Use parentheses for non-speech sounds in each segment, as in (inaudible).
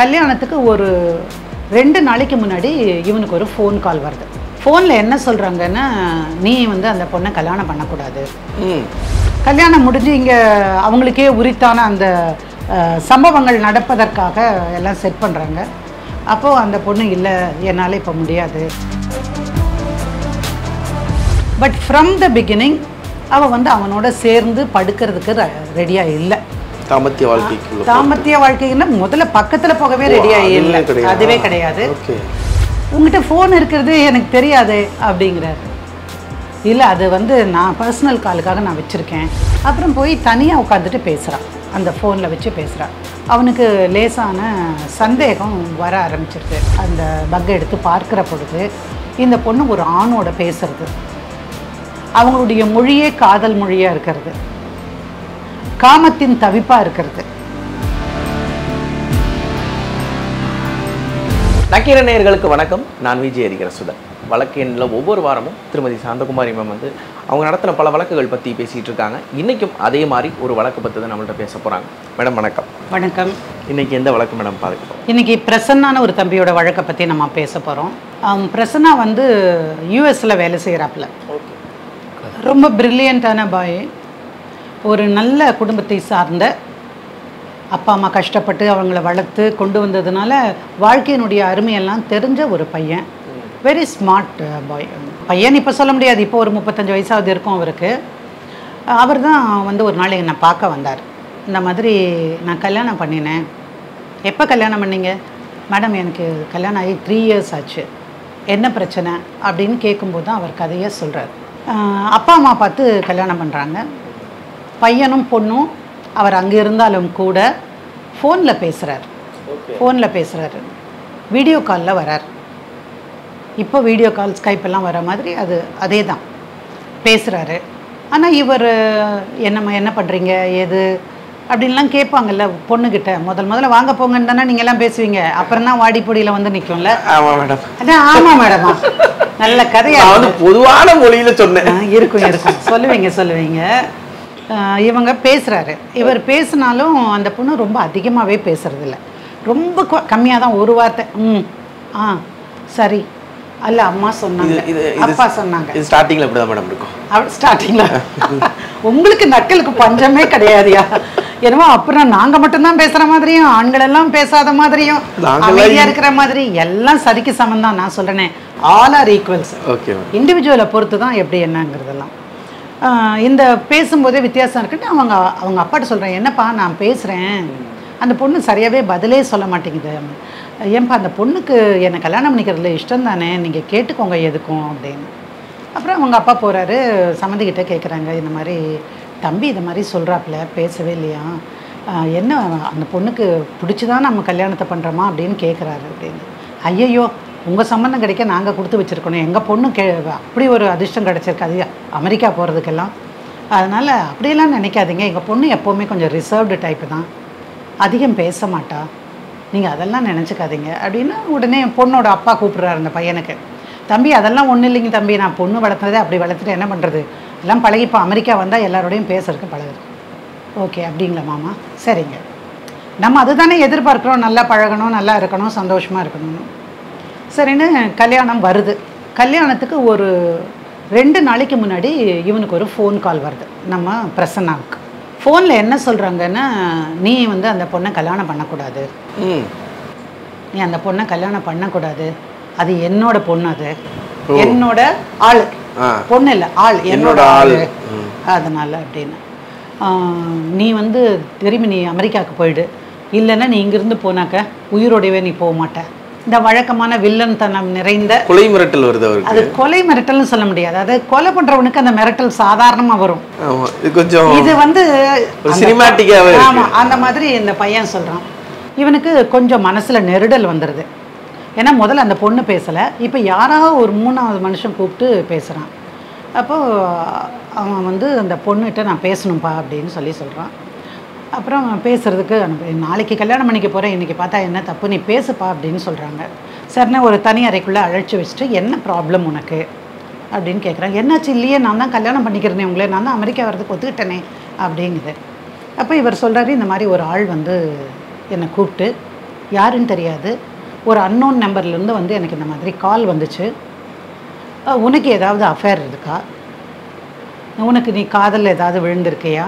கல்யாணத்துக்கு ஒரு ரெண்டு நாளைக்கு முன்னாடி இவனுக்கு ஒரு ஃபோன் கால் வருது. ஃபோனில் என்ன சொல்கிறாங்கன்னா நீ வந்து அந்த பொண்ணை கல்யாணம் பண்ணக்கூடாது. கல்யாணம் முடிஞ்சு இங்கே அவங்களுக்கே உரித்தான அந்த சம்பவங்கள் நடப்பதற்காக எல்லாம் செட் பண்ணுறாங்க அப்போது அந்த பொண்ணு இல்லை என்னால் இப்போ முடியாது. பட் ஃப்ரம் த பிகினிங் அவள் வந்து அவனோட சேர்ந்து படுக்கிறதுக்கு ரெடியாக இல்லை. தாம்பத்திய வாழ்க்கைக்குள்ள தாம்பத்திய வாழ்க்கைன்னா முதல்ல பக்கத்தில் போகவே அதுவே இல்லை. அதுவே கிடையாது. உங்ககிட்ட ஃபோன் இருக்கிறது எனக்கு தெரியாது அப்படிங்கிறார். இல்லை அது வந்து நான் பர்சனல் காலுக்காக நான் வச்சுருக்கேன். அப்புறம் போய் தனியாக உட்காந்துட்டு பேசுகிறான் அந்த ஃபோனில் வச்சு பேசுகிறான் அவனுக்கு லேசான சந்தேகம் வர ஆரம்பிச்சிருது. அந்த பக்கை எடுத்து பார்க்குற பொழுது இந்த பொண்ணு ஒரு ஆணோட பேசுறது. அவங்களுடைய மொழியே காதல் மொழியாக இருக்கிறது. காமத்தின் தவிப்பாக இருக்கிறது. நக்கீர நேயர்களுக்கு வணக்கம். நான் விஜய் அறிகிற சுதன் வழக்கு எண்ணில் ஒவ்வொரு வாரமும் திருமதி சாந்தகுமாரி மேம் வந்து அவங்க நடத்தின பல வழக்குகள் பற்றி பேசிகிட்டு இருக்காங்க. இன்றைக்கும் அதே மாதிரி ஒரு வழக்கு பற்றி தான் நம்மள்ட்ட பேச போகிறாங்க மேடம் வணக்கம். வணக்கம். இன்னைக்கு எந்த வழக்கு மேடம் பார்க்க இன்னைக்கு பிரசன்னான ஒரு தம்பியோட வழக்கை பற்றி நம்ம பேச போகிறோம் பிரசன்னா வந்து யூஎஸில் வேலை செய்கிறாப்புல ரொம்ப பிரில்லியண்ட்டான பாய் ஒரு நல்ல குடும்பத்தை சார்ந்த அப்பா அம்மா கஷ்டப்பட்டு அவங்கள வளர்த்து கொண்டு வந்ததுனால வாழ்க்கையினுடைய அருமையெல்லாம் தெரிஞ்ச ஒரு பையன். வெரி ஸ்மார்ட் பாய் பையன் இப்போ சொல்ல முடியாது. இப்போ ஒரு முப்பத்தஞ்சு வயசாவது இருக்கும் அவருக்கு. அவர் தான் வந்து ஒரு நாள் என்னை பார்க்க வந்தார். இந்த மாதிரி நான் கல்யாணம் பண்ணினேன். எப்போ கல்யாணம் பண்ணீங்க? மேடம் எனக்கு கல்யாணம் ஆகி த்ரீ இயர்ஸ் ஆச்சு. என்ன பிரச்சனை? அப்படின்னு கேட்கும்போது தான் அவர் கதையை சொல்கிறார் அப்பா அம்மா பார்த்து கல்யாணம் பண்ணுறாங்க பையனும் பொண்ணும் அவர் அங்கே இருந்தாலும் கூட ஃபோனில் பேசுகிறார் ஓகே ஃபோனில் பேசுகிறாரு வீடியோ காலில் வரார். இப்போ வீடியோ கால் ஸ்கைப் எல்லாம் வர மாதிரி அது அதே தான் பேசுகிறாரு ஆனால் இவர் என்னம்மா என்ன பண்ணுறீங்க ஏது? அப்படின்லாம் கேட்பாங்கல்ல பொண்ணுக்கிட்ட முதல் முதல்ல வாங்க போங்கன்னு தானே நீங்கள் எல்லாம் பேசுவீங்க. அப்புறம் தான் வாடிப்பொடியில் வந்து நிற்கும்ல ஆமாம் மேடம் அதான் ஆமாம் மேடமா நல்ல கதையா நான் வந்து பொதுவான மொழியில் சொன்னேன். ஆ, இருக்கும் இருக்கும். சொல்லுவீங்க சொல்லுவீங்க. இவங்க பேசுகிறாரு இவர் பேசினாலும் அந்த பொண்ணு ரொம்ப அதிகமாகவே பேசுறதில்ல. ரொம்ப கம்மியாக தான் ஒரு வார்த்தை ம் ஆ சரி. அல்ல அம்மா சொன்னாங்க. அப்பா சொன்னாங்க. இது ஸ்டார்டிங்கில் இப்படி தான் மேடம் இருக்கும். அப்படி ஸ்டார்டிங்கில் (laughs) உங்களுக்கு நக்கலுக்கு பஞ்சமே கிடையாதுயா? என்னமோ அப்புறம் நாங்கள் மட்டும்தான் பேசுகிற மாதிரியும் ஆண்கள் எல்லாம் பேசாத மாதிரியும் அமைதியாக இருக்கிற மாதிரி எல்லாம் சரிக்கு சமம் தான் நான் சொல்கிறேனே ஆல் ஆர் ஈக்குவல்ஸ் ஓகே இண்டிவிஜுவலை பொறுத்து தான் எப்படி என்னங்கிறதெல்லாம். இந்த பேசும்போதே வித்தியாசம் இருக்குன்னு அவங்க அவங்க அப்பாட்ட சொல்கிறேன் என்னப்பா நான் பேசுகிறேன் அந்த பொண்ணு சரியாகவே பதிலே சொல்ல மாட்டேங்குது. ஏன்பா அந்த பொண்ணுக்கு என்னை கல்யாணம் பண்ணிக்கிறதுல இஷ்டம் தானே நீங்கள் கேட்டுக்கோங்க எதுக்கும் அப்படின்னு. அப்புறம் அவங்க அப்பா போகிறாரு சம்மந்திக்கிட்ட கேட்குறாங்க இந்த மாதிரி தம்பி இது மாதிரி சொல்கிறாப்புல பேசவே இல்லையா? என்ன அந்த பொண்ணுக்கு பிடிச்சி தான் நம்ம கல்யாணத்தை பண்ணுறோமா அப்படின்னு கேட்குறாரு அப்படின்னு. ஐயையோ உங்கள் சம்மந்தம் கிடைக்க நாங்கள் கொடுத்து வச்சுருக்கணும். எங்கள் பொண்ணு கே அப்படி ஒரு அதிர்ஷ்டம் கிடச்சிருக்கு. அது அமெரிக்கா போகிறதுக்கெல்லாம் அதனால் அப்படியெல்லாம் நினைக்காதீங்க. எங்கள் பொண்ணு எப்போவுமே கொஞ்சம் ரிசர்வ்டு டைப்பு தான். அதிகம் பேச மாட்டா. நீங்கள் அதெல்லாம் நினச்சிக்காதீங்க. அப்படின்னா உடனே என் பொண்ணோட அப்பா கூப்பிட்றாரு அந்த பையனுக்கு. தம்பி அதெல்லாம் ஒன்றும் இல்லைங்க தம்பி. நான் பொண்ணு வளர்த்துனதே அப்படி வளர்த்துட்டு என்ன பண்ணுறது எல்லாம் பழகி இப்போ அமெரிக்கா வந்தால் எல்லாரோடையும் பேசுறதுக்கு பழகுது. ஓகே அப்படிங்களா மாமா? சரிங்க. நம்ம அதுதானே எதிர்பார்க்குறோம். நல்லா பழகணும் நல்லா இருக்கணும் சந்தோஷமாக இருக்கணும்னு. சரின்னு கல்யாணம் வருது. கல்யாணத்துக்கு ஒரு ரெண்டு நாளைக்கு முன்னாடி இவனுக்கு ஒரு ஃபோன் கால் வருது. நம்ம பிரசன்னாவுக்கு. ஃபோனில் என்ன சொல்கிறாங்கன்னா நீ வந்து அந்த பொண்ணை கல்யாணம் பண்ணக்கூடாது. ம். நீ அந்த பொண்ணை கல்யாணம் பண்ணக்கூடாது. அது என்னோட பொண்ணு அது. என்னோட ஆள். பொண்ணு இல்லை ஆள். என்னோட ஆள். அதனால அப்படின்னு. நீ வந்து திரும்பி நீ அமெரிக்காவுக்கு போயிடு. இல்லைன்னா நீ இங்கிருந்து போனாக்க உயிரோடவே நீ போக மாட்ட. இந்த வழக்கமான வில்லன் தனம் நிறைந்த கொலை மிரட்டல் வருது அவருக்கு. அது கொலை மிரட்டல்னு சொல்ல முடியாது. அது கொலை பண்றவனுக்கு அந்த மிரட்டல் சாதாரணமா வரும். கொஞ்சம் இது வந்து சினிமாட்டிக்காவே. ஆமா அந்த மாதிரி இந்த பையன் சொல்றான். இவனுக்கு கொஞ்சம் மனசுல நெருடல் வந்துடுது ஏன்னா முதல்ல அந்த பொண்ணு பேசல. இப்போ யாராவது ஒரு மூணாவது மனுஷன் கூப்பிட்டு பேசுறான். அப்போ அவன் வந்து அந்த பொண்ணுகிட்ட நான் பேசணும்ப்பா அப்படின்னு சொல்லி சொல்றான். அப்புறம் பேசுகிறதுக்கு அனுப்பு நாளைக்கு கல்யாணம் பண்ணிக்க போகிறேன் இன்றைக்கி பார்த்தா என்ன தப்பு நீ பேசுப்பா அப்படின்னு சொல்கிறாங்க சரிண்ணே ஒரு தனி அறைக்குள்ளே அழைச்சி வச்சுட்டு என்ன ப்ராப்ளம் உனக்கு? அப்படின்னு கேட்குறாங்க என்னாச்சு? இல்லையே நான் தான் கல்யாணம் பண்ணிக்கிறேனே உங்களே நான் தான் அமெரிக்கா வரதுக்கு ஒத்துக்கிட்டேனே அப்படிங்குது. அப்போ இவர் சொல்கிறாரு இந்த மாதிரி ஒரு ஆள் வந்து என்னை கூப்பிட்டு யாருன்னு தெரியாது ஒரு அன்னோன் நம்பர்லேருந்து வந்து எனக்கு இந்த மாதிரி கால் வந்துச்சு. உனக்கு ஏதாவது அஃபேர் இருக்கா? உனக்கு நீ காதலில் ஏதாவது விழுந்திருக்கியா?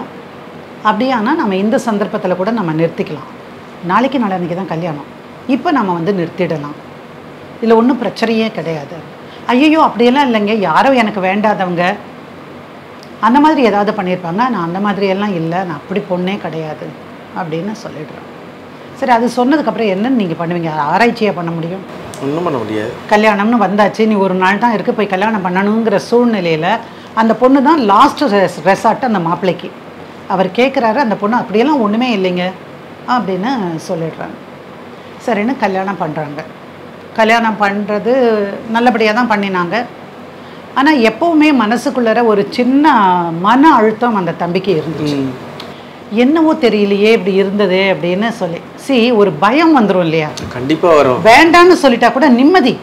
அப்படியானா நம்ம இந்த சந்தர்ப்பத்தில் கூட நம்ம நிறுத்திக்கலாம். நாளைக்கு நாளைக்கு தான் கல்யாணம். இப்போ நம்ம வந்து நிறுத்திடலாம். இதில் ஒன்றும் பிரச்சனையே கிடையாது. ஐயோ அப்படியெல்லாம் இல்லைங்க. யாரோ எனக்கு வேண்டாதவங்க. அந்த மாதிரி ஏதாவது பண்ணியிருப்பாங்க நான் அந்த மாதிரி எல்லாம் இல்லை. நான் அப்படி பொண்ணே கிடையாது. அப்படின்னு சொல்லிடுறேன் சரி அது சொன்னதுக்கப்புறம் என்னன்னு நீங்கள் பண்ணுவீங்க? ஆராய்ச்சியாக பண்ண முடியும்? ஒன்றும் பண்ண முடியாது. கல்யாணம்னு வந்தாச்சு. நீ ஒரு நாள் தான் இருக்குது போய் கல்யாணம் பண்ணணுங்கிற சூழ்நிலையில் அந்த பொண்ணு தான் லாஸ்ட் ரெசார்ட் அந்த மாப்பிள்ளைக்கு. அவர் கேட்குறாரு அந்த பொண்ணு அப்படியெல்லாம் ஒன்றுமே இல்லைங்க அப்படின்னு சொல்லிடுறாங்க. சரின்னு கல்யாணம் பண்ணுறாங்க கல்யாணம் பண்ணுறது நல்லபடியாக தான் பண்ணினாங்க. ஆனால் எப்போவுமே மனசுக்குள்ளார ஒரு சின்ன மன அழுத்தம் அந்த தம்பிக்கு இருந்துச்சு. என்னவோ தெரியலையே இப்படி இருந்தது அப்படின்னு சொல்லி. சி ஒரு பயம் வந்துடும் இல்லையா? கண்டிப்பாக வரும். வேண்டான்னு சொல்லிட்டா கூட நிம்மதி.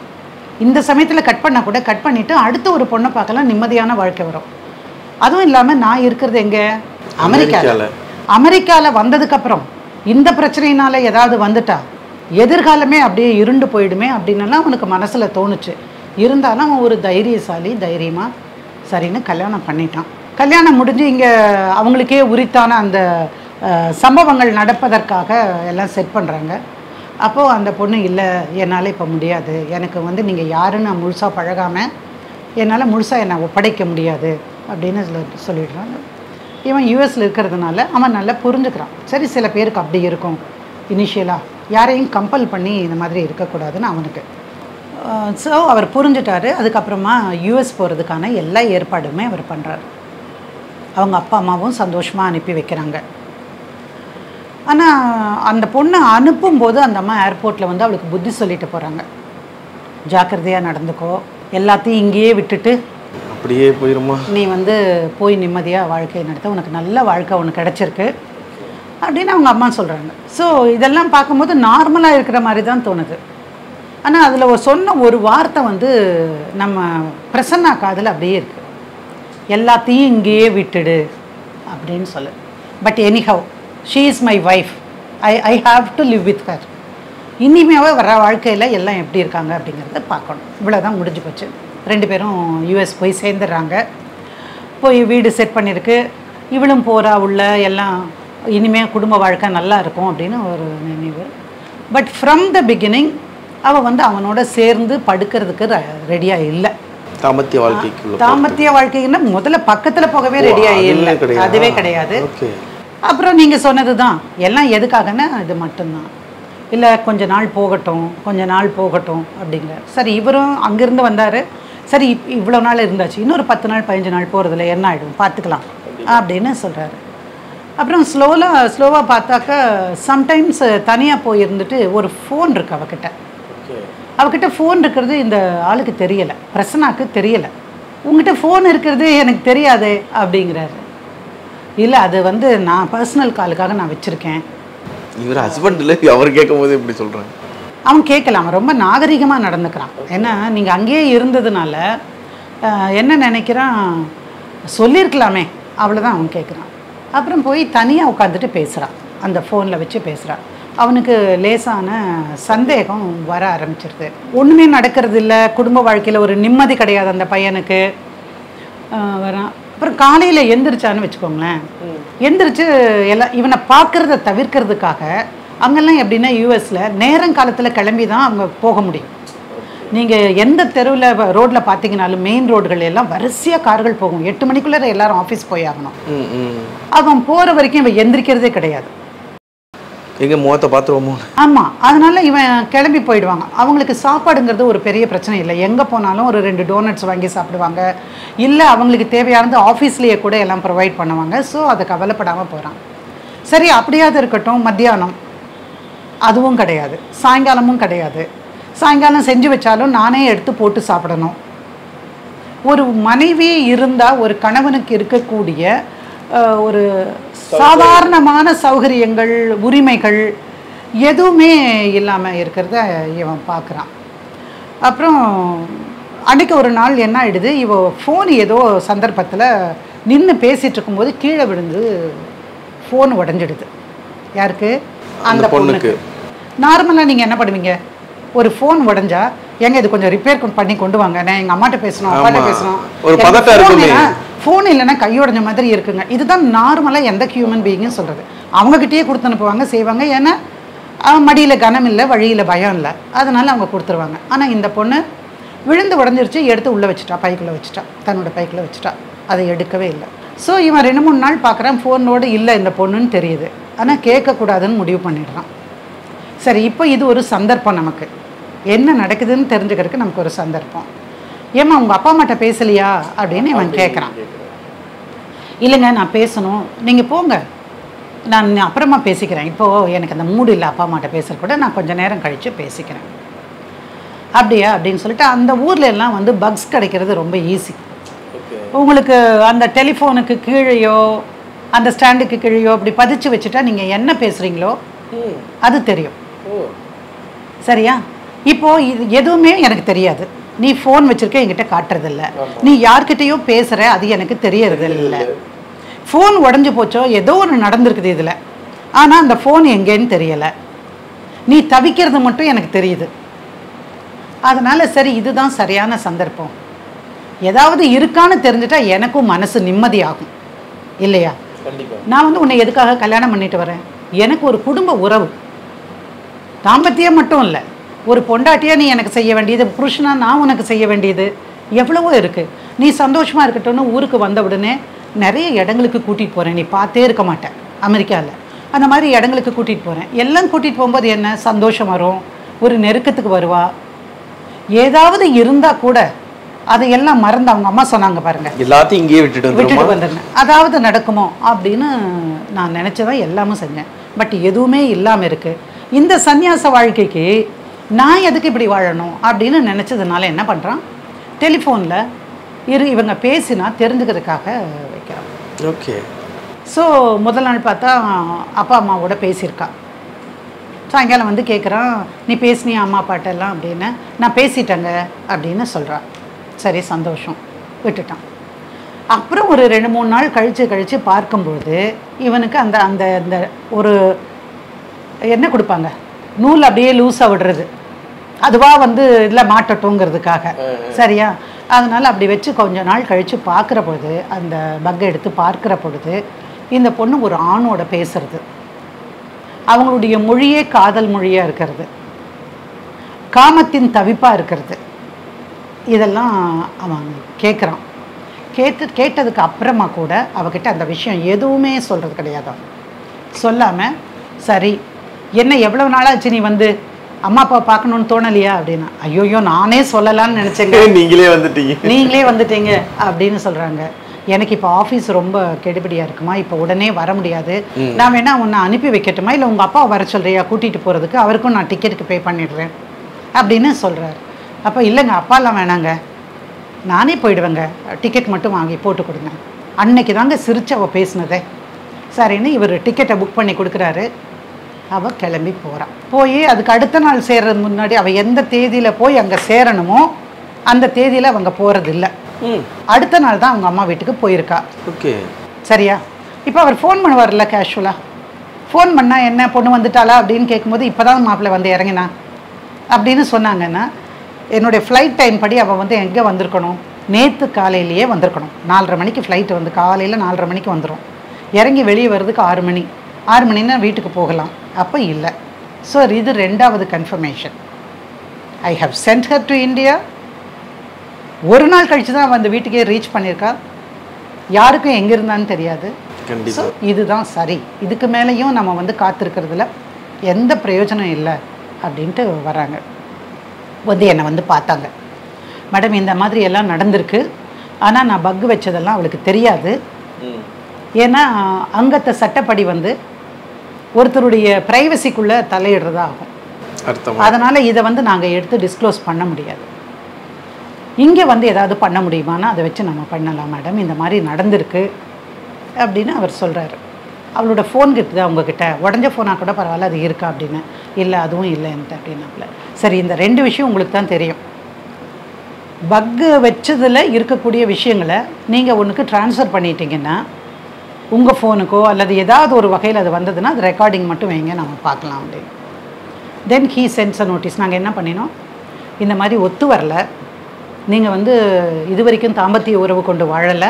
இந்த சமயத்தில் கட் பண்ணால் கூட கட் பண்ணிவிட்டு அடுத்த ஒரு பொண்ணை பார்க்கலாம் நிம்மதியான வாழ்க்கை வரும். அதுவும் இல்லாமல் நான் இருக்கிறது எங்கே? அமெரிக்காவில் அமெரிக்கால. அமெரிக்காவில் வந்ததுக்கப்புறம் இந்த பிரச்சனையினால ஏதாவது வந்துட்டா? எதிர்காலமே அப்படியே இருண்டு போயிடுமே அப்படின்னலாம் அவனுக்கு மனசில் தோணுச்சு. இருந்தாலும் அவன் ஒரு தைரியசாலி தைரியமாக சரின்னு கல்யாணம் பண்ணிட்டான். கல்யாணம் முடிஞ்சு இங்கே அவங்களுக்கே உரித்தான அந்த சம்பவங்கள் நடப்பதற்காக எல்லாம் செட் பண்ணுறாங்க அப்போது அந்த பொண்ணு இல்லை என்னால் இப்போ முடியாது. எனக்கு வந்து நீங்கள் யாருன்னு நான் முழுசாக பழகாமல் என்னால் முழுசாக என்னை ஒப்படைக்க முடியாது. அப்படின்னு சொல்லி- சொல்லிடுறாங்க. இவன் யூஎஸில் இருக்கிறதுனால அவன் நல்லா புரிஞ்சுக்கிறான். சரி சில பேருக்கு அப்படி இருக்கும். இனிஷியலாக யாரையும் கம்பல் பண்ணி இந்த மாதிரி இருக்கக்கூடாதுன்னு அவனுக்கு. ஸோ அவர் புரிஞ்சுட்டாரு. அதுக்கப்புறமா யூஎஸ் போகிறதுக்கான எல்லா ஏற்பாடுமே அவர் பண்ணுறாரு அவங்க அப்பா அம்மாவும் சந்தோஷமாக அனுப்பி வைக்கிறாங்க. ஆனால் அந்த பொண்ணை அனுப்பும்போது அந்த அம்மா ஏர்போர்ட்டில் வந்து அவளுக்கு புத்தி சொல்லிட்டு போகிறாங்க ஜாக்கிரதையாக நடந்துக்கோ. எல்லாத்தையும் இங்கேயே விட்டுட்டு அப்படியே போயிருமா? நீ வந்து போய் நிம்மதியாக வாழ்க்கையை நடத்த. உனக்கு நல்ல வாழ்க்கை உனக்கு கிடச்சிருக்கு. அப்படின்னு அவங்க அம்மா சொல்கிறாங்க ஸோ இதெல்லாம் பார்க்கும்போது நார்மலாக இருக்கிற மாதிரி தான் தோணுது. ஆனால் அதில் சொன்ன ஒரு வார்த்தை வந்து நம்ம பிரசன்னா காதில் அப்படியே இருக்குது எல்லாத்தையும் இங்கேயே விட்டுடு அப்படின்னு சொல்லு. But anyhow she is my wife I I have to live with her இனிமேவே வர வாழ்க்கையில் எல்லாம் எப்படி இருக்காங்க அப்படிங்கிறத பார்க்கணும். இவ்வளோதான் முடிஞ்சு போச்சு. ரெண்டு பேரும் யூஎஸ் போய் சேர்ந்துடுறாங்க. போய் வீடு செட் பண்ணியிருக்கு. இவளும் போகிறா உள்ள எல்லாம் இனிமே குடும்ப வாழ்க்கை நல்லா இருக்கும் அப்படின்னு ஒரு நினைவு. பட் ஃப்ரம் த பிகினிங் அவள் வந்து அவனோட சேர்ந்து படுக்கிறதுக்கு ரெடியாக இல்லை. தாம்பத்திய வாழ்க்கைக்குள்ள தாம்பத்திய வாழ்க்கைன்னா முதல்ல பக்கத்தில் போகவே ரெடியாக இல்லை. அதுவே கிடையாது. அப்புறம் நீங்கள் சொன்னது தான் எல்லாம் எதுக்காகன்னா இது மட்டும்தான். இல்லை கொஞ்ச நாள் போகட்டும் கொஞ்ச நாள் போகட்டும் அப்படிங்கிற. சரி இவரும் அங்கேருந்து வந்தார். சரி இப் இவ்வளோ நாள் இருந்தாச்சு இன்னொரு பத்து நாள் பதினஞ்சு நாள் போகிறதுல என்ன ஆகிடும் பார்த்துக்கலாம். அப்படின்னு சொல்கிறாரு அப்புறம் ஸ்லோவாக ஸ்லோவாக பார்த்தாக்க சம்டைம்ஸ் தனியாக போய் இருந்துட்டு ஒரு ஃபோன் இருக்கு அவகிட்ட. அவகிட்ட ஃபோன் இருக்கிறது இந்த ஆளுக்கு தெரியலை. பிரசனாக்கு தெரியலை. உங்ககிட்ட ஃபோன் இருக்கிறது எனக்கு தெரியாதே அப்படிங்கிறாரு. இல்லை அது வந்து நான் பர்சனல் காலுக்காக நான் வச்சுருக்கேன். இவர் ஹஸ்பண்ட் இல்லை அவர் கேட்கும் போது இப்படி சொல்றாங்க அவன் கேட்கல அவன் ரொம்ப நாகரிகமாக நடந்துக்கிறான். ஏன்னா நீங்கள் அங்கேயே இருந்ததுனால என்ன நினைக்கிறான்? சொல்லியிருக்கலாமே அவ்வளோதான் அவன் கேட்குறான். அப்புறம் போய் தனியாக உட்காந்துட்டு பேசுகிறான் அந்த ஃபோனில் வச்சு பேசுகிறான் அவனுக்கு லேசான சந்தேகம் வர ஆரம்பிச்சிருது. ஒன்றுமே நடக்கிறது இல்லை. குடும்ப வாழ்க்கையில் ஒரு நிம்மதி கிடையாது அந்த பையனுக்கு. வரான். அப்புறம் காலையில் எந்திரிச்சான்னு வச்சுக்கோங்களேன். எந்திரிச்சு எல்லாம் இவனை பார்க்கறத தவிர்க்கிறதுக்காக அங்கெல்லாம் எப்படின்னா யூஎஸில் நேரங்காலத்தில் கிளம்பி தான் அவங்க போக முடியும். நீங்கள் எந்த தெருவில் ரோட்டில் பார்த்தீங்கனாலும் மெயின் ரோடுகள் எல்லாம் வரிசையாக கார்கள் போகும். எட்டு மணிக்குள்ளே எல்லாரும் ஆஃபீஸ் போய் ஆகணும். அவன் போகிற வரைக்கும் இவன் எந்திரிக்கிறதே கிடையாது. எங்க முகத்தை பார்த்துருவோமோ? ஆமாம் அதனால இவன் கிளம்பி போயிடுவாங்க. அவங்களுக்கு சாப்பாடுங்கிறது ஒரு பெரிய பிரச்சனை இல்லை. எங்கே போனாலும் ஒரு ரெண்டு டோனட்ஸ் வாங்கி சாப்பிடுவாங்க. இல்லை அவங்களுக்கு தேவையானது ஆஃபீஸ்லேயே கூட எல்லாம் ப்ரொவைட் பண்ணுவாங்க. ஸோ அதை கவலைப்படாமல் போகிறான் சரி அப்படியாவது இருக்கட்டும் மத்தியானம். அதுவும் கிடையாது. சாயங்காலமும் கிடையாது. சாயங்காலம் செஞ்சு வச்சாலும் நானே எடுத்து போட்டு சாப்பிடணும். ஒரு மனைவி இருந்தால் ஒரு கணவனுக்கு இருக்கக்கூடிய ஒரு சாதாரணமான சௌகரியங்கள் உரிமைகள் எதுவுமே இல்லாமல் இருக்கிறத இவன் பார்க்குறான் அப்புறம் அன்னைக்கு ஒரு நாள் என்ன ஆயிடுது? இவ ஃபோன் ஏதோ சந்தர்ப்பத்தில் நின்று பேசிகிட்டு இருக்கும்போது கீழே விழுந்து ஃபோன் உடஞ்சிடுது. யாருக்கு? அந்த பொண்ணுக்கு. நார்மலாக நீங்கள் என்ன பண்ணுவீங்க? ஒரு ஃபோன் உடஞ்சா ஏங்க இது கொஞ்சம் ரிப்பேர் பண்ணி கொண்டு வாங்க நான் எங்கள் அம்மாட்ட பேசணும் அப்பாட்ட. பேசணும். ஒரு பதட்டம் இருக்குமே. ஃபோன் இல்லைன்னா கையுடைஞ்ச மாதிரி இருக்குங்க. இதுதான் நார்மலாக எந்த ஹியூமன் பீயிங்கும் சொல்கிறது அவங்கக்கிட்டேயே கொடுத்து அனுப்புவாங்க செய்வாங்க. ஏன்னா மடியில் கனம் இல்லை வழியில் பயம் இல்லை. அதனால அவங்க கொடுத்துருவாங்க. ஆனால் இந்த பொண்ணு விழுந்து உடஞ்சிருச்சு எடுத்து உள்ளே வச்சுட்டா பைக்குள்ளே வச்சுட்டா தன்னோட பைக்குள்ளே வச்சுட்டா. அதை எடுக்கவே இல்லை. ஸோ இவன் ரெண்டு மூணு நாள் பார்க்குறான் ஃபோனோடு இல்லை இந்த பொண்ணுன்னு தெரியுது. ஆனால் கேட்கக்கூடாதுன்னு முடிவு பண்ணிடுறான். சரி இப்போ இது ஒரு சந்தர்ப்பம் நமக்கு. என்ன நடக்குதுன்னு தெரிஞ்சுக்கிறதுக்கு நமக்கு ஒரு சந்தர்ப்பம். ஏம்மா உங்கள் அப்பா அம்மாட்ட பேசலையா? அப்படின்னு இவன் கேட்குறான் இல்லைங்க நான் பேசணும். நீங்கள் போங்க. நான் அப்புறமா பேசிக்கிறேன். இப்போது எனக்கு அந்த மூடு இல்லை அப்பா அம்மாட்ட பேசுகிற கூட நான் கொஞ்சம் நேரம் கழித்து பேசிக்கிறேன். அப்படியா? அப்படின்னு சொல்லிட்டு அந்த ஊர்ல எல்லாம் வந்து பக்ஸ் கிடைக்கிறது ரொம்ப ஈஸி உங்களுக்கு அந்த டெலிஃபோனுக்கு கீழேயோ அந்த ஸ்டாண்டுக்கு கீழேயோ அப்படி பதிச்சு வச்சுட்டா நீங்கள் என்ன பேசுகிறீங்களோ அது தெரியும். சரியா? இப்போ இது எதுவுமே எனக்கு தெரியாது. நீ ஃபோன் வச்சிருக்க என்கிட்ட காட்டுறதில்ல. நீ யார்கிட்டயோ பேசுற அது எனக்கு தெரியறதில்ல. ஃபோன் உடஞ்சு போச்சோ ஏதோ ஒன்று நடந்திருக்குது இதில். ஆனால் அந்த ஃபோன் எங்கேன்னு தெரியலை. நீ தவிக்கிறது மட்டும் எனக்கு தெரியுது. அதனால சரி இதுதான் சரியான சந்தர்ப்பம். ஏதாவது இருக்கான்னு தெரிஞ்சுட்டா எனக்கும் மனசு நிம்மதியாகும். இல்லையா? நான் வந்து உன்னை எதுக்காக கல்யாணம் பண்ணிட்டு வரேன்? எனக்கு ஒரு குடும்ப உறவு. தாம்பத்தியம் மட்டும் இல்லை. ஒரு பொண்டாட்டியா நீ எனக்கு செய்ய வேண்டியது புருஷனா நான் உனக்கு செய்ய வேண்டியது எவ்வளவோ இருக்கு. நீ சந்தோஷமா இருக்கட்டும்னு ஊருக்கு வந்த உடனே நிறைய இடங்களுக்கு கூட்டிட்டு போறேன். நீ பார்த்தே இருக்க மாட்டேன் அமெரிக்காவில் அந்த மாதிரி இடங்களுக்கு கூட்டிட்டு போறேன். எல்லாம் கூட்டிட்டு போகும்போது என்ன? சந்தோஷம் வரும். ஒரு நெருக்கத்துக்கு வருவா. ஏதாவது இருந்தா கூட அதையெல்லாம் மறந்து அவங்க அம்மா சொன்னாங்க பாருங்க. எல்லாத்தையும் இங்கேயே விட்டுட்டு விட்டுட்டு வந்துடுறேன் அதாவது நடக்குமோ அப்படின்னு நான் நினச்சதான் எல்லாமே செஞ்சேன். பட் எதுவுமே இல்லாமல் இருக்கு. இந்த சந்நியாச வாழ்க்கைக்கு நான் எதுக்கு இப்படி வாழணும் அப்படின்னு நினச்சதுனால என்ன பண்ணுறான் டெலிஃபோனில் இரு இவங்க பேசினா தெரிஞ்சுக்கிறதுக்காக வைக்கிறான். ஓகே ஸோ முதல் நாள் பார்த்தா அப்பா அம்மாவோட பேசியிருக்கா. சாயங்காலம் வந்து கேட்குறான் நீ பேசினியா அம்மா அப்பாட்டெல்லாம் அப்படின்னு. நான் பேசிட்டேங்க அப்படின்னு சொல்கிறா சரி சந்தோஷம். விட்டுட்டான். அப்புறம் ஒரு ரெண்டு மூணு நாள் கழித்து கழித்து பார்க்கும்பொழுது இவனுக்கு அந்த அந்த அந்த ஒரு என்ன கொடுப்பாங்க? நூல் அப்படியே லூஸாக விடுறது. அதுவாக வந்து இதில் மாட்டட்டுங்கிறதுக்காக. சரியா? அதனால் அப்படி வச்சு கொஞ்ச நாள் கழித்து பார்க்குற பொழுது அந்த பக்கை எடுத்து பார்க்குற பொழுது இந்த பொண்ணு ஒரு ஆணோட பேசுறது. அவங்களுடைய மொழியே காதல் மொழியாக இருக்கிறது. காமத்தின் தவிப்பாக இருக்கிறது. இதெல்லாம் அவன் கேட்குறான் கேட்டு கேட்டதுக்கு அப்புறமா கூட அவகிட்ட அந்த விஷயம் எதுவுமே சொல்கிறது கிடையாது அவன். சொல்லாம சரி என்ன எவ்வளவு நாளாச்சு நீ வந்து? அம்மா அப்பா பார்க்கணும்னு தோணலையா? அப்படின்னா ஐயோயோ நானே சொல்லலாம்னு நினச்சேங்க. (laughs) நீங்களே வந்துட்டீங்க. நீங்களே வந்துட்டீங்க அப்படின்னு சொல்றாங்க. எனக்கு இப்போ ஆஃபீஸ் ரொம்ப கெடுபிடியா இருக்குமா? இப்போ உடனே வர முடியாது. நான் வேணா உன்னை அனுப்பி வைக்கட்டுமா? இல்லை உங்க அப்பா வர சொல்றியா? கூட்டிட்டு போறதுக்கு அவருக்கும் நான் டிக்கெட்டுக்கு பே பண்ணிடுறேன் அப்படின்னு சொல்றாரு. அப்போ இல்லைங்க அப்பாலாம் வேணாங்க. நானே போயிடுவேங்க. டிக்கெட் மட்டும் வாங்கி போட்டு கொடுங்க. அன்னைக்கு தாங்க சிரிச்சு அவ பேசினதே. சரின்னு இவர் டிக்கெட்டை புக் பண்ணி கொடுக்குறாரு? அவ கிளம்பி போறா. போய் அதுக்கு அடுத்த நாள் சேர்றது முன்னாடி அவ எந்த தேதியில போய் அங்க சேரணுமோ அந்த தேதியில அவங்க இல்ல ம். அடுத்த நாள் தான் அவங்க அம்மா வீட்டுக்கு போயிருக்கா. ஓகே. சரியா? இப்போ அவர் ஃபோன் பண்ணுவார்ல கேஷுவலா ஃபோன் பண்ணா என்ன பொண்ணு வந்துட்டாளா அப்படின்னு கேட்கும்போது இப்பதான் மாப்பிள்ளை வந்து இறங்கினா. அப்படின்னு சொன்னாங்கன்னா என்னுடைய ஃப்ளைட் டைம் படி அவள் வந்து எங்கே வந்திருக்கணும்? நேற்று காலையிலேயே வந்திருக்கணும். நாலரை மணிக்கு ஃப்ளைட்டு வந்து காலையில் நாலரை மணிக்கு வந்துடும் இறங்கி வெளியே வர்றதுக்கு ஆறு மணி. ஆறு மணின்னா வீட்டுக்கு போகலாம். அப்போ இல்லை. ஸோ இது ரெண்டாவது confirmation I have sent her to India ஒரு நாள் கழிச்சு தான் அவ அந்த வீட்டுக்கே ரீச் பண்ணியிருக்கா யாருக்கும் எங்கே இருந்தான்னு தெரியாது. ஸோ இதுதான் சரி. இதுக்கு மேலேயும் நம்ம வந்து காத்திருக்கிறதுல எந்த பிரயோஜனம் இல்லை அப்படின்ட்டு வராங்க. வந்து என்னை வந்து பார்த்தாங்க. மேடம் இந்த மாதிரி எல்லாம் நடந்திருக்கு. ஆனால் நான் பக்கு வச்சதெல்லாம் அவளுக்கு தெரியாது. ஏன்னா அங்கத்த சட்டப்படி வந்து ஒருத்தருடைய ப்ரைவசிக்குள்ளே தலையிடுறதா ஆகும். அர்த்தமா? அதனால் இதை வந்து நாங்கள் எடுத்து டிஸ்க்ளோஸ் பண்ண முடியாது. இங்கே வந்து ஏதாவது பண்ண முடியுமானா அதை வச்சு நம்ம பண்ணலாம் மேடம் இந்த மாதிரி நடந்திருக்கு அப்படின்னு அவர் சொல்கிறாரு அவளோட ஃபோன் கிட்ட உங்ககிட்ட. உடஞ்ச ஃபோனாக கூட பரவாயில்ல அது இருக்கா அப்படின்னு. இல்லை அதுவும் இல்லைன்ட்டு அப்படின்னாப்புல. சரி இந்த ரெண்டு விஷயம் உங்களுக்கு தான் தெரியும். பக்கு வச்சதில் இருக்கக்கூடிய விஷயங்களை நீங்கள் ஒன்றுக்கு ட்ரான்ஸ்ஃபர் பண்ணிட்டீங்கன்னா உங்கள் ஃபோனுக்கோ அல்லது ஏதாவது ஒரு வகையில் அது வந்ததுன்னா அது ரெக்கார்டிங் மட்டும் வைங்க நம்ம பார்க்கலாம் அப்படின்னு. Then he sends a notice நாங்கள் என்ன பண்ணினோம்? இந்த மாதிரி ஒத்து வரல. நீங்கள் வந்து இது வரைக்கும் தாம்பத்திய உறவு கொண்டு வாழலை.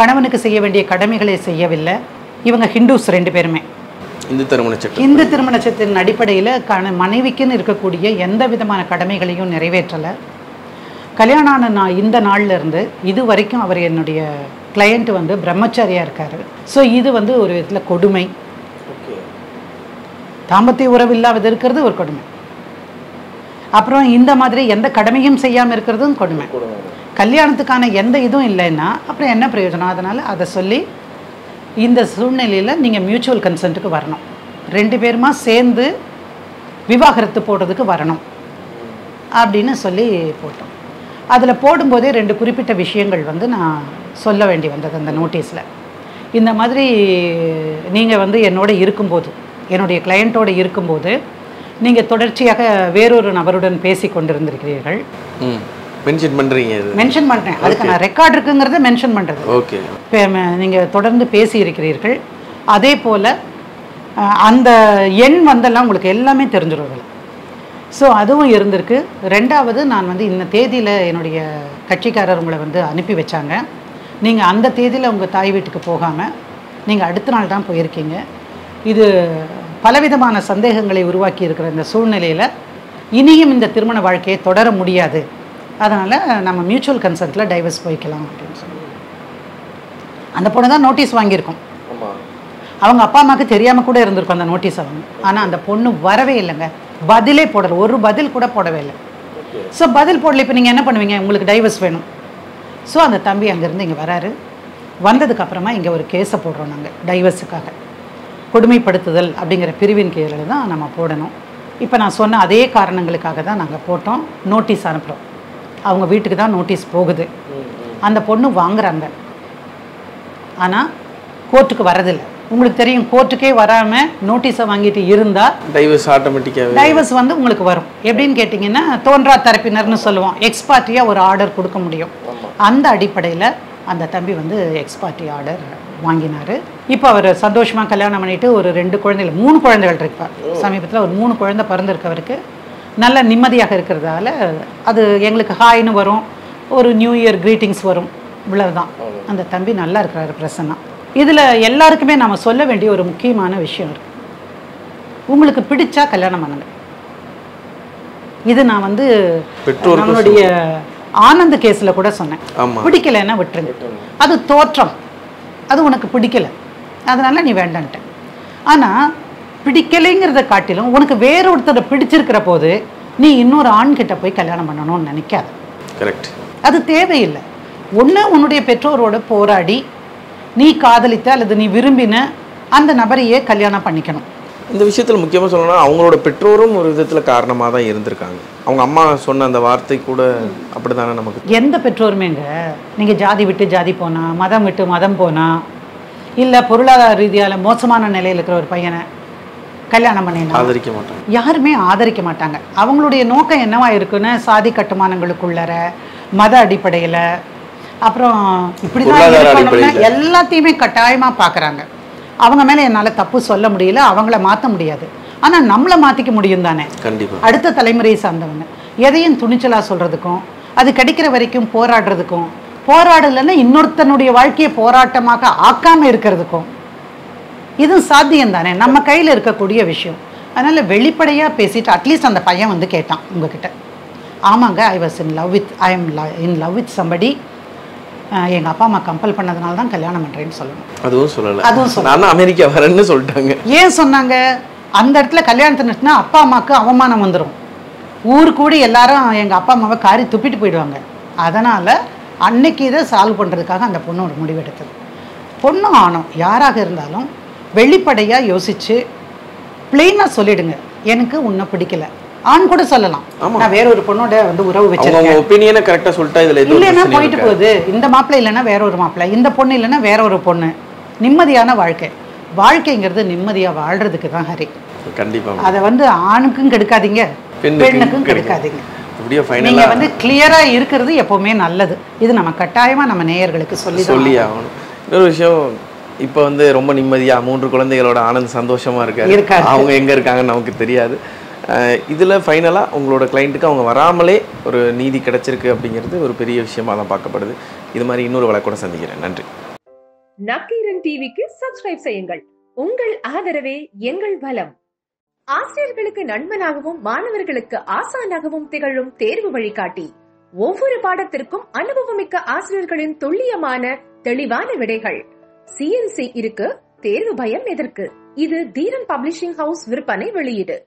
கணவனுக்கு செய்ய வேண்டிய கடமைகளை செய்யவில்லை. இவங்க ஹிந்துஸ் ரெண்டு பேருமே. இந்து திருமண இந்து திருமண சட்டத்தின் அடிப்படையில் கண மனைவிக்குன்னு இருக்கக்கூடிய எந்த விதமான கடமைகளையும் நிறைவேற்றலை. கல்யாணம் ஆன நான் இந்த நாள்ல இருந்து இது வரைக்கும் அவர் என்னுடைய கிளையண்ட் வந்து பிரம்மச்சாரியாக இருக்காரு. ஸோ இது வந்து ஒரு விதத்தில் கொடுமை. தாம்பத்திய உறவு இல்லாத இருக்கிறது ஒரு கொடுமை. அப்புறம் இந்த மாதிரி எந்த கடமையும் செய்யாமல் இருக்கிறதும் கொடுமை. கல்யாணத்துக்கான எந்த இதுவும் இல்லைன்னா அப்புறம் என்ன பிரயோஜனம்? அதனால் அதை சொல்லி இந்த சூழ்நிலையில் நீங்கள் மியூச்சுவல் கன்சென்ட்டுக்கு வரணும். ரெண்டு பேருமா சேர்ந்து விவாகரத்து போடுறதுக்கு வரணும். அப்படின்னு சொல்லி போட்டோம். அதில் போடும்போதே ரெண்டு குறிப்பிட்ட விஷயங்கள் வந்து நான் சொல்ல வேண்டி வந்தது அந்த நோட்டீஸில். இந்த மாதிரி நீங்கள் வந்து என்னோட இருக்கும்போது என்னுடைய கிளையண்ட்டோட இருக்கும்போது நீங்கள் தொடர்ச்சியாக வேறொரு நபருடன் பேசி கொண்டிருந்திருக்கிறீர்கள். மென்ஷன் பண்றீங்க இது. மென்ஷன் பண்ணுறேன் அதுக்கு நான் ரெக்கார்ட் இருக்குங்கிறத மென்ஷன் பண்ணுறது ஓகே நீங்கள் தொடர்ந்து பேசி இருக்கிறீர்கள் அதே போல் அந்த எண் வந்தெல்லாம் உங்களுக்கு எல்லாமே தெரிஞ்சிடும் ஸோ அதுவும் இருந்திருக்கு. ரெண்டாவது நான் வந்து இந்த தேதியில் என்னுடைய கட்சிக்காரர் உங்களை வந்து அனுப்பி வச்சாங்க. நீங்கள் அந்த தேதியில் உங்கள் தாய் வீட்டுக்கு போகாமல் நீங்கள் அடுத்த நாள் தான் போயிருக்கீங்க. இது பலவிதமான சந்தேகங்களை உருவாக்கி இருக்கிற இந்த சூழ்நிலையில் இனியும் இந்த திருமண வாழ்க்கையை தொடர முடியாது. அதனால் நம்ம மியூச்சுவல் கன்சென்ட்டில் டைவர்ஸ் போய்க்கலாம் அப்படின்னு சொல்லி. அந்த பொண்ணு தான் நோட்டீஸ் வாங்கியிருக்கோம். அவங்க அப்பா அம்மாவுக்கு தெரியாமல் கூட இருந்திருக்கும் அந்த நோட்டீஸ் அவங்க. ஆனால் அந்த பொண்ணு வரவே இல்லைங்க. பதிலே போடல. ஒரு பதில் கூட போடவே இல்லை. ஸோ பதில் போடல. இப்போ நீங்கள் என்ன பண்ணுவீங்க? உங்களுக்கு டைவர்ஸ் வேணும். ஸோ அந்த தம்பி அங்கேருந்து இங்கே வராரு. வந்ததுக்கு அப்புறமா இங்கே ஒரு கேஸை போடுறோம் நாங்கள் டைவர்ஸுக்காக கொடுமைப்படுத்துதல் அப்படிங்கிற பிரிவின் கீழில் தான் நம்ம போடணும். இப்போ நான் சொன்ன அதே காரணங்களுக்காக தான் நாங்கள் போட்டோம் நோட்டீஸ் அனுப்புகிறோம் அவங்க வீட்டுக்கு தான் நோட்டீஸ் போகுது. அந்த பொண்ணு வாங்குறாங்க. ஆனால் கோர்ட்டுக்கு வரதில்லை. உங்களுக்கு தெரியும் கோர்ட்டுக்கே வராமல் நோட்டீஸை வாங்கிட்டு இருந்தால் டைவர்ஸ் ஆட்டோமேட்டிக்காவே டைவர்ஸ் வந்து உங்களுக்கு வரும். எப்படின்னு கேட்டிங்கன்னா தோன்றா தரப்பினர்னு சொல்லுவோம். எக்ஸ்பார்ட்டியாக ஒரு ஆர்டர் கொடுக்க முடியும். அந்த அடிப்படையில் அந்த தம்பி வந்து எக்ஸ்பார்ட்டி ஆர்டர் வாங்கினார். இப்போ அவர் சந்தோஷமாக கல்யாணம் பண்ணிட்டு ஒரு ரெண்டு குழந்தைகள் மூணு குழந்தைகள் இருப்பார் சமீபத்தில் ஒரு மூணு குழந்தை பிறந்திருக்கவருக்கு நல்ல நிம்மதியாக இருக்கிறதால அது எங்களுக்கு ஹாய்னு வரும். ஒரு நியூ இயர் greetings வரும். இவ்வளவுதான். அந்த தம்பி நல்லா இருக்கிறாரு பிரசன்னா. இதில் எல்லாருக்குமே நம்ம சொல்ல வேண்டிய ஒரு முக்கியமான விஷயம் இருக்கு. உங்களுக்கு பிடிச்சா கல்யாணம் பண்ணுங்க. இது நான் வந்து நம்மளுடைய ஆனந்த் கேஸ்ல கூட சொன்னேன். பிடிக்கலைன்னா விட்டுருங்க. அது தோற்றம். அது உனக்கு பிடிக்கல. அதனால நீ வேண்டான்ட்ட. ஆனா பிடிக்கலைங்கிறத காட்டிலும் உனக்கு வேற ஒருத்தரை பிடிச்சிருக்கிற போது நீ இன்னொரு ஆண் கிட்ட போய் கல்யாணம் பண்ணணும்னு நினைக்காத. கரெக்ட் அது தேவையில்லை. ஒன்று உன்னுடைய பெற்றோரோட போராடி நீ காதலித்த அல்லது நீ விரும்பின அந்த நபரையே கல்யாணம் பண்ணிக்கணும். இந்த விஷயத்துல முக்கியமா சொல்லணும்னா அவங்களோட பெற்றோரும் ஒரு விதத்துல காரணமா தான் இருந்திருக்காங்க. அவங்க அம்மா சொன்ன அந்த வார்த்தை கூட அப்படிதானே நமக்கு எந்த பெற்றோருமேங்க? நீங்கள் ஜாதி விட்டு ஜாதி போனா மதம் விட்டு மதம் போனா இல்லை பொருளாதார ரீதியால மோசமான நிலையில் இருக்கிற ஒரு பையனை கல்யாணம் பண்ணினா ஆதரிக்க மாட்டாங்க. யாருமே ஆதரிக்க மாட்டாங்க. அவங்களுடைய நோக்கம் என்னவா இருக்குன்னு சாதி கட்டுமானங்களுக்குள்ளற மத அடிப்படையில் அப்புறம் இப்படிதான். எல்லாத்தையுமே கட்டாயமா பார்க்கறாங்க அவங்க மேல என்னால தப்பு சொல்ல முடியல அவங்கள மாத்த முடியாது. ஆனா நம்மளை மாத்திக்க முடியும் தானே? கண்டிப்பா. அடுத்த தலைமுறையை சார்ந்தவங்க. எதையும் துணிச்சலா சொல்றதுக்கும் அது கிடைக்கிற வரைக்கும் போராடுறதுக்கும் போராடலைன்னா இன்னொருத்தனுடைய வாழ்க்கையை போராட்டமாக ஆக்காம இருக்கிறதுக்கும் இது சாத்தியம் தானே? நம்ம கையில் இருக்கக்கூடிய விஷயம். அதனால வெளிப்படையா பேசிட்டு அட்லீஸ்ட் அந்த பையன் வந்து கேட்டான் உங்ககிட்ட. ஆமாங்க I was in love with I am in love with somebody எங்கள் அப்பா அம்மா கம்பல் பண்ணதுனால தான் கல்யாணம் பண்ணுறேன்னு சொல்லணும். அதுவும் சொல்லல. அதுவும் தான் அமெரிக்கா வரேன்னு சொல்லிட்டாங்க. ஏன் சொன்னாங்க? அந்த இடத்துல கல்யாணத்தை நிறுத்தினா அப்பா அம்மாவுக்கு அவமானம் வந்துடும் ஊர் கூடி எல்லாரும் எங்கள் அப்பா அம்மாவை காரி துப்பிட்டு போயிடுவாங்க. அதனால் அன்னைக்கு இதை சால்வ் பண்ணுறதுக்காக அந்த பொண்ணு ஒரு முடிவெடுத்தது. பொண்ணும் ஆணும். யாராக இருந்தாலும் வெளிப்படையாக யோசிச்சு பிளெயினாக சொல்லிடுங்க. எனக்கு உன்னை பிடிக்கல. ஆண் கூட சொல்லலாம். நான் வேற ஒரு பொண்ணோட வந்து உறவு வச்சிருக்கேன் அவங்க ஒப்பீனியனை கரெக்டா சொல்லிட்டா இதுல இல்லைன்னா போயிட்டு. போகுது. இந்த மாப்பிள்ளை இல்லைன்னா வேற ஒரு மாப்பிள்ளை. இந்த பொண்ணு இல்லைன்னா வேற ஒரு பொண்ணு. நிம்மதியான வாழ்க்கை. வாழ்க்கைங்கிறது நிம்மதியா வாழ்றதுக்கு தான் ஹரி. கண்டிப்பா அதை வந்து ஆணுக்கும் கெடுக்காதீங்க பெண்ணுக்கும் கெடுக்காதீங்க. நீங்க வந்து கிளியரா இருக்கிறது எப்பவுமே நல்லது. இது நம்ம கட்டாயமா நம்ம நேயர்களுக்கு சொல்லி சொல்லி ஆகணும். இன்னொரு விஷயம் இப்போ வந்து ரொம்ப நிம்மதியா மூன்று குழந்தைகளோட ஆனந்த் சந்தோஷமா இருக்காரு. அவங்க எங்க இருக்காங்கன்னு நமக்கு தெரியாது. இதில் ஃபைனலாக உங்களோட கிளைண்ட்டுக்கு அவங்க வராமலே ஒரு நீதி கிடைச்சிருக்கு அப்படிங்கிறது ஒரு பெரிய விஷயமா தான் பார்க்கப்படுது. இது மாதிரி இன்னொரு வழக்கூட சந்திக்கிறேன். நன்றி. நக்கீரன் டிவிக்கு சப்ஸ்கிரைப் செய்யுங்கள். உங்கள் ஆதரவே எங்கள் பலம் ஆசிரியர்களுக்கு நண்பனாகவும் மாணவர்களுக்கு ஆசானாகவும் திகழும் தேர்வு வழிகாட்டி. ஒவ்வொரு பாடத்திற்கும் அனுபவமிக்க ஆசிரியர்களின் துல்லியமான தெளிவான விடைகள். சிஎன்சி இருக்கு தேர்வு பயம் எதற்கு? இது தீரன் பப்ளிஷிங் ஹவுஸ் விற்பனை வெளியீடு.